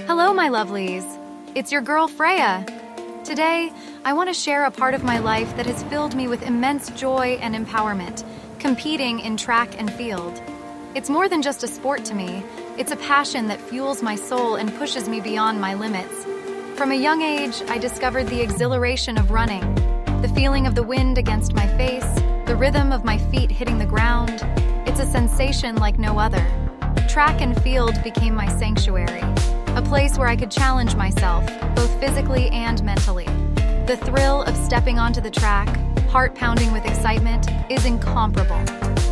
Hello, my lovelies. It's your girl Freya. Today, I want to share a part of my life that has filled me with immense joy and empowerment competing in track and field. It's more than just a sport to me, it's a passion that fuels my soul and pushes me beyond my limits. From a young age, I discovered the exhilaration of running, the feeling of the wind against my face, the rhythm of my feet hitting the ground. It's a sensation like no other. Track and field became my sanctuary, a place where I could challenge myself, both physically and mentally. The thrill of stepping onto the track, heart pounding with excitement, is incomparable.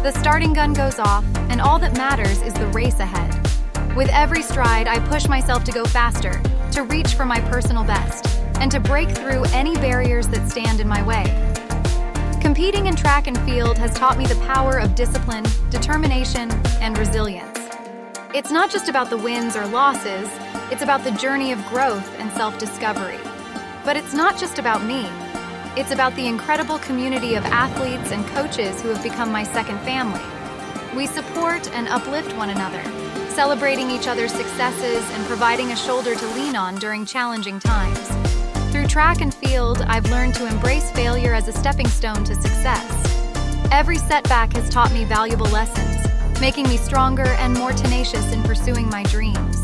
The starting gun goes off, and all that matters is the race ahead. With every stride, I push myself to go faster, to reach for my personal best, and to break through any barriers that stand in my way. Competing in track and field has taught me the power of discipline, determination, and resilience. It's not just about the wins or losses, it's about the journey of growth and self discovery. But it's not just about me. It's about the incredible community of athletes and coaches who have become my second family. We support and uplift one another, celebrating each other's successes and providing a shoulder to lean on during challenging times. Through track and field, I've learned to embrace failure as a stepping stone to success. Every setback has taught me valuable lessons, making me stronger and more tenacious in pursuing my dreams.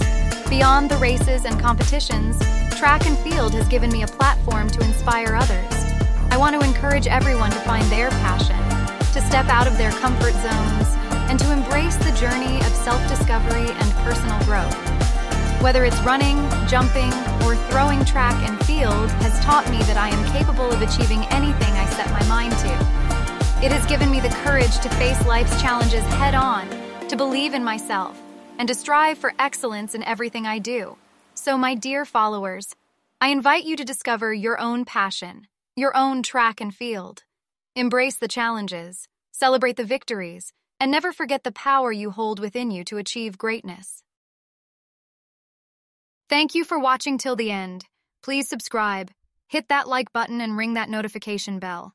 Beyond the races and competitions, track and field has given me a platform to inspire others. I want to encourage everyone to find their passion, to step out of their comfort zones, and to embrace the journey of self discovery and personal growth. Whether it's running, jumping, or throwing track and field has taught me that I am capable of achieving anything I set my mind to. It has given me the courage to face life's challenges head on, to believe in myself, and to strive for excellence in everything I do. So, my dear followers, I invite you to discover your own passion, your own track and field. Embrace the challenges, celebrate the victories, and never forget the power you hold within you to achieve greatness. Thank you for watching till the end. Please subscribe, hit that like button, and ring that notification bell.